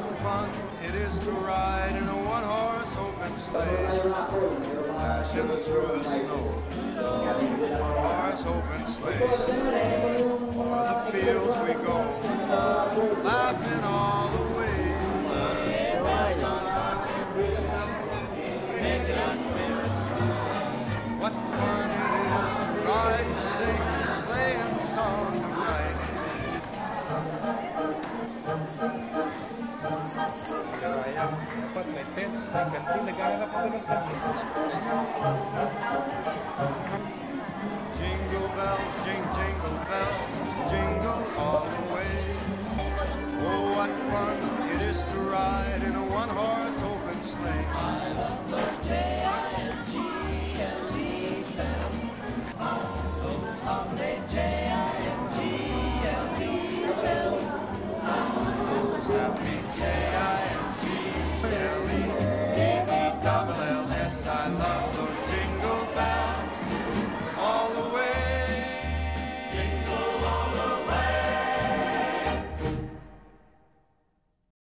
what fun it is to ride in a one-horse open sleigh, passing through the snow. One-horse open sleigh. Dapat may tent, may kantin, naghahanap ako. Jingle bells, jing, jingle bells, jingle all the way. Oh, what fun it is to ride in a sleigh.